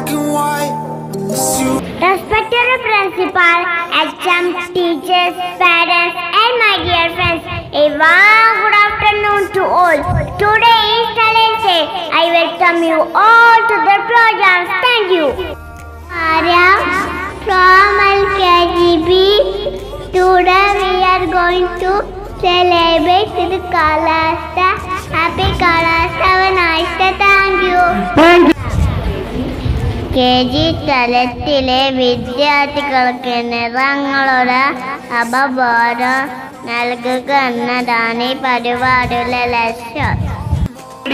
black and white. Respected principal, HM, teachers, parents, and my dear friends, a warm good afternoon to all. Today is Talent Day. I welcome you all to the program. Thank you. Arya from LKGB. Today we are going to celebrate the Kalasta. Happy Kalasta. Have a nice day. K G തലത്തിലെ വിദ്യാർത്ഥികൾക്ക് നിറങ്ങളുടെ അപബോധം നൽകുക എന്നതാണ് ഈ പരിപാടിയുടെ ലക്ഷ്യം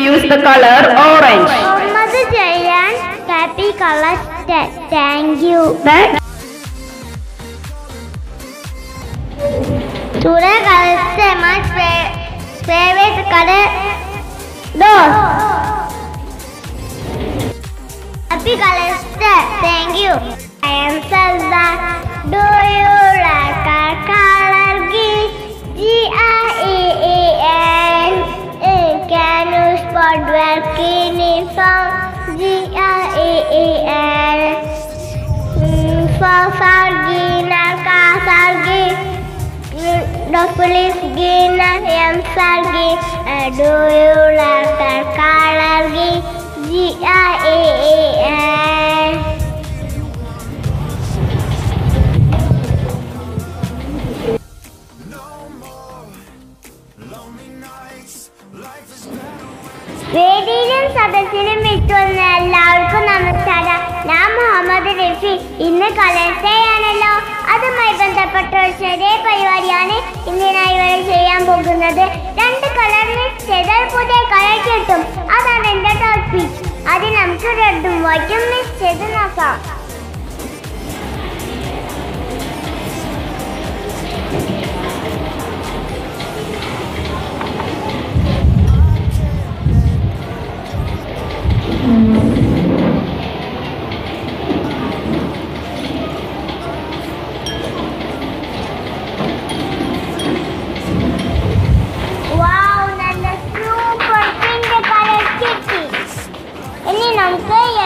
Use the color orange. Muhammad Jayan happy colour thank you Today colors my fa- favorite color those. yang says that, Do you like A color geese? G-R-E-E-N It can use for dwerking in song G-R-E-E-N For sargina, kasargi Dopulis gina, yang sargi Do you like our color geese? G I E E N വേദിയിലും സദസ്സിലും വിട്ടുവന്ന എല്ലാവർക്കും നമസ്കാരം. ഞാൻ മുഹമ്മദ് റഫി. ഇന്ന് ആണല്ലോ അതുമായി ബന്ധപ്പെട്ട ഒരു ചെറിയ പരിപാടിയാണ് ഇന്ന് ഞാൻ ഇവിടെ ചെയ്യാൻ പോകുന്നത്. രണ്ട് കളർ മിക്സ് പുതിയ കളർ കിട്ടും. അതാണ് എന്റെ ടോപ്പിക് അത് നമുക്ക് റെഡും വൈറ്റും മിക്സ് ചെയ്ത് നോക്കാം.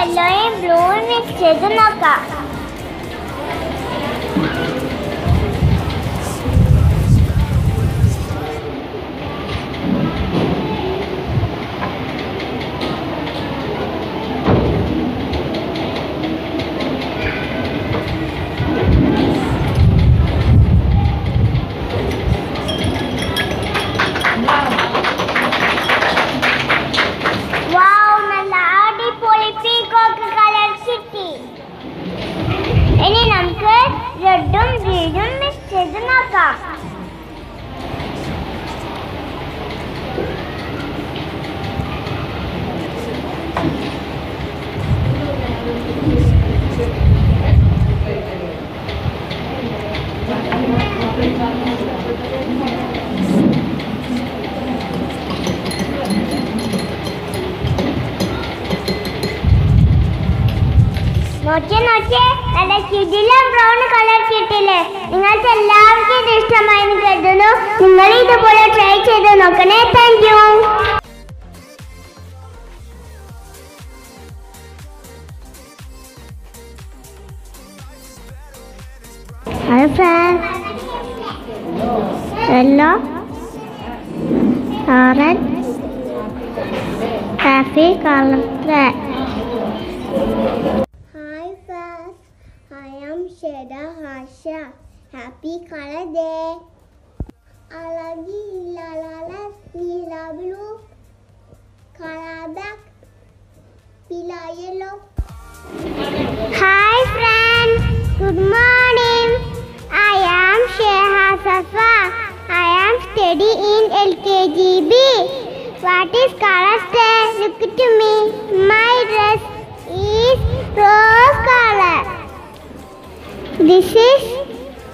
yellow and blue in its season occur. നോക്കിയേ നോക്കിയേ. നല്ല കിടിലം ബ്രൗൺ കളർ കിട്ടില്ലേ നിങ്ങൾക്ക് എല്ലാവർക്കും ഇത് ഇഷ്ടമായെന്ന് കരുതുന്നു. നിങ്ങൾ ഇതുപോലെ ട്രൈ ചെയ്ത് നോക്കണേ. Thank you hello friends yellow orange Kafi Sheda Hasha. Happy Color Day. Alagi la la la lila blue, color black, pila yellow. Hi friends, good morning. I am Sheha Safa. I am study in LKGB. What is color day? Look to me. My dress is rose. This is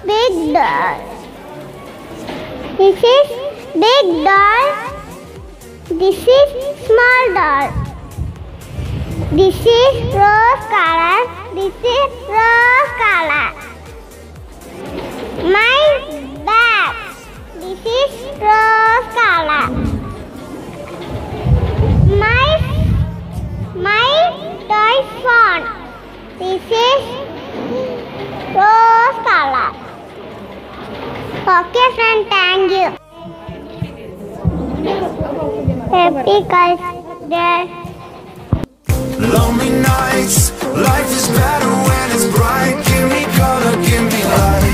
big doll. This is big doll. This is small doll. This is rose color. This is rose color. My bag. This is rose color. Okay, friend Lonely nights, life is better when it's bright. Give me color, give me light.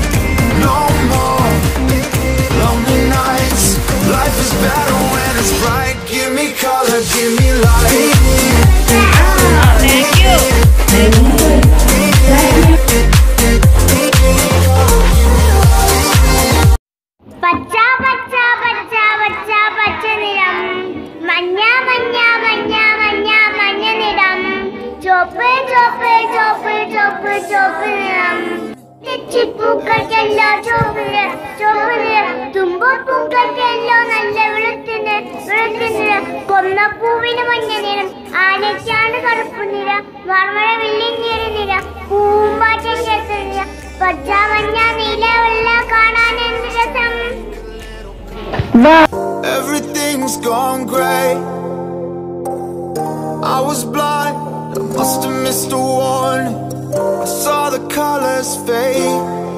ചുവപ്പ് ചുവപ്പ് ചുവപ്പ് ചുവപ്പ് ചുവപ്പ് നിറം തെച്ചിപ്പൂക്കൾക്കെല്ലോ ചുവപ്പ് നിറം ചുവപ്പ് നിറം തുമ്പപ്പൂക്കൾക്കെല്ലോ നല്ല വെളുത്തിന് വെളുത്ത നിറം കൊന്നപ്പൂവിന് മഞ്ഞ നിറം ആനയ്ക്കാണ് കറുപ്പ് നിറം. മർമഴ വെള്ളിഞ്ഞേരി നിറം പൂമ്പാറ്റൻ ചേർത്ത നിറം. പച്ച മഞ്ഞ നീല വെള്ള കാണാൻ എന്ത് രസം? Everything's gone gray. I was blind, must have missed a warning. I saw the colors fade.